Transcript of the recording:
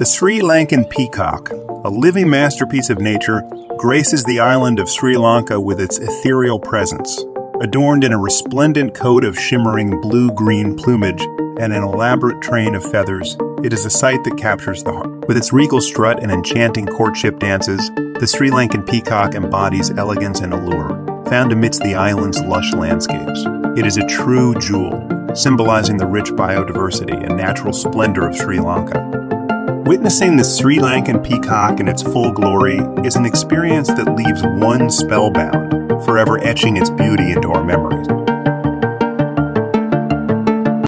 The Sri Lankan peacock, a living masterpiece of nature, graces the island of Sri Lanka with its ethereal presence. Adorned in a resplendent coat of shimmering blue green plumage and an elaborate train of feathers, it is a sight that captures the heart. With its regal strut and enchanting courtship dances, the Sri Lankan peacock embodies elegance and allure, found amidst the island's lush landscapes. It is a true jewel, symbolizing the rich biodiversity and natural splendor of Sri Lanka. Witnessing the Sri Lankan peacock in its full glory is an experience that leaves one spellbound, forever etching its beauty into our memories.